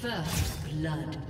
First blood.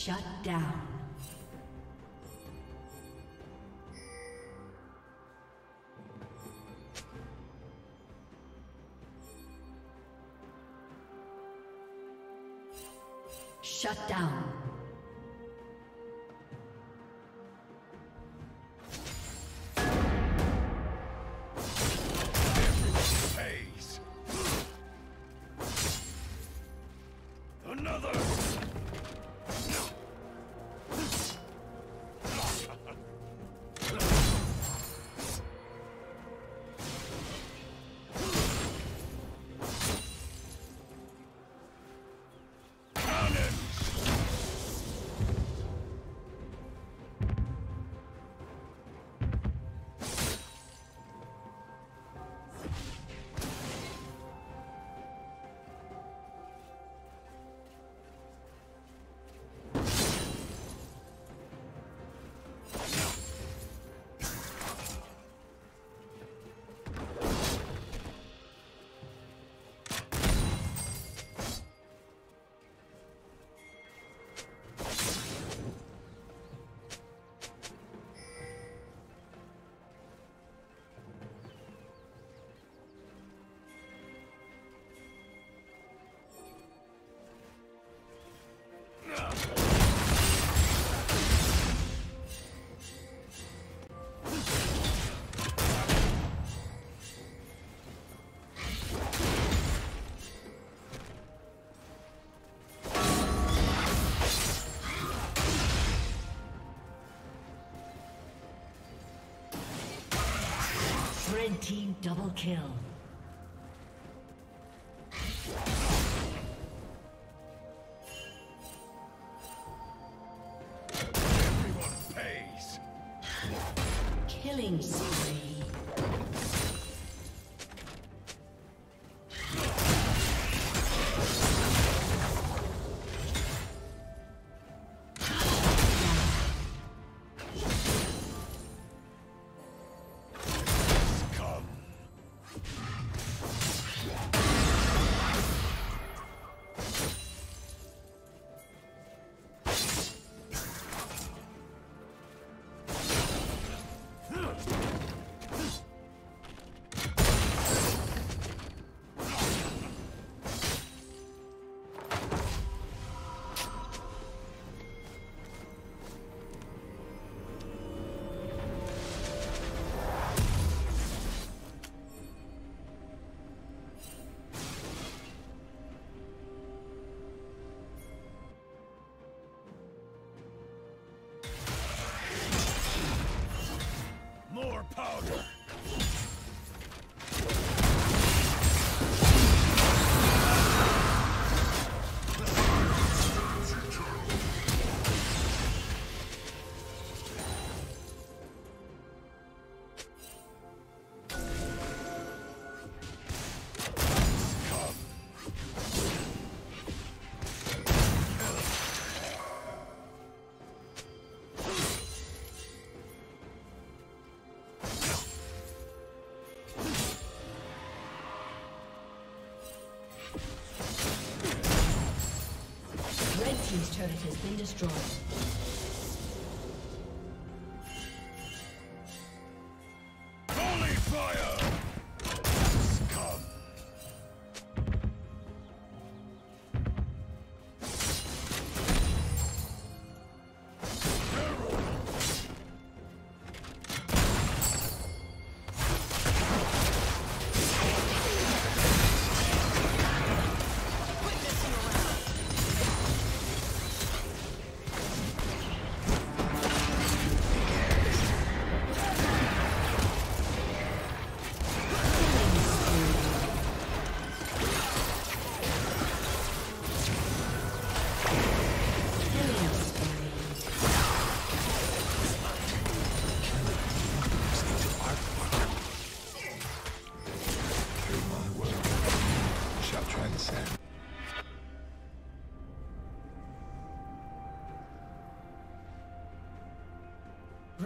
Shut down. Double kill. Been destroyed.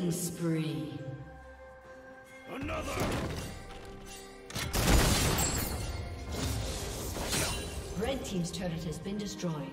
Killing spree. Another! Red Team's turret has been destroyed.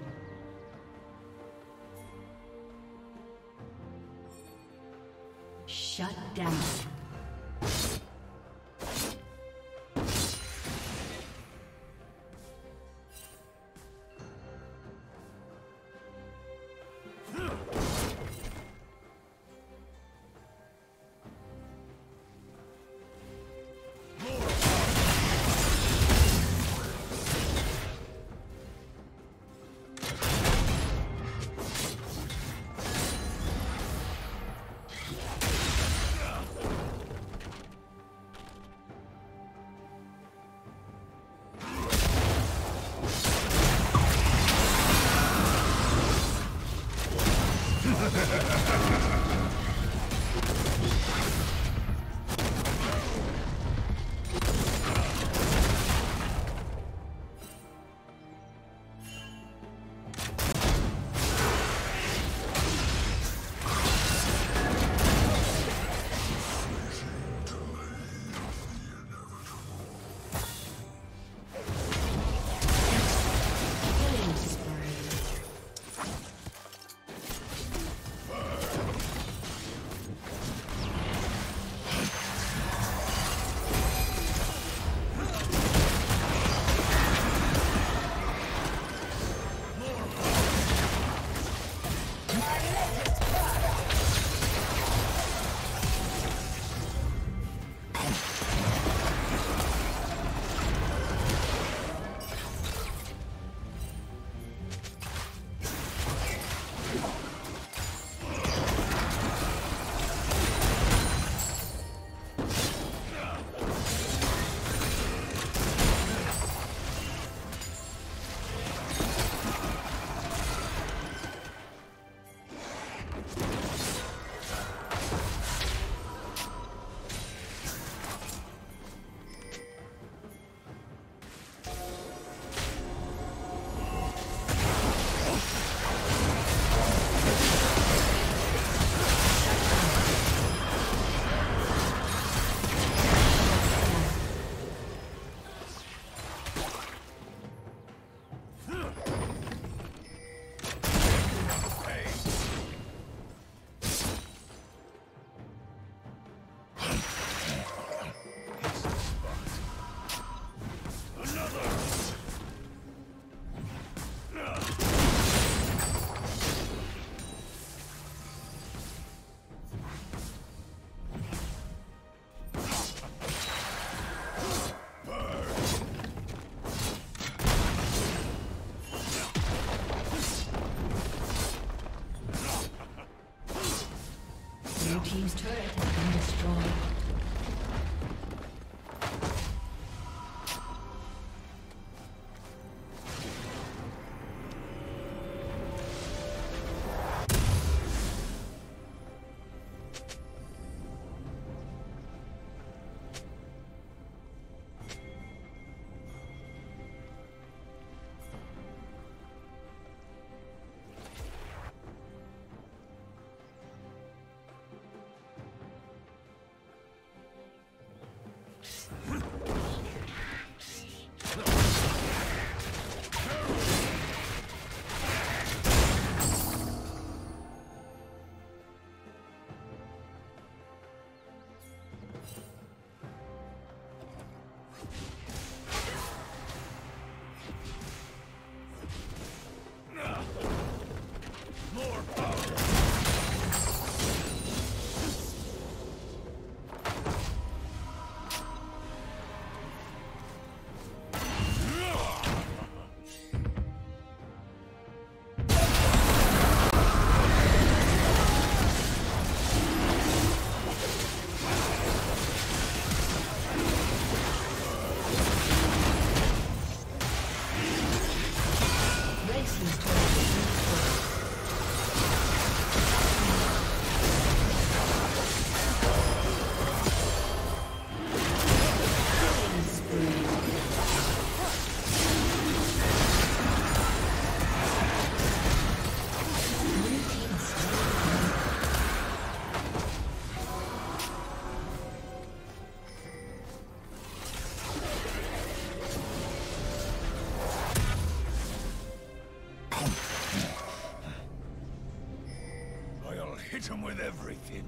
Him with everything.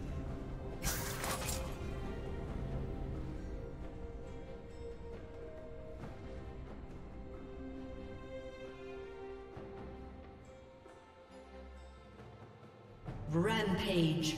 Rampage.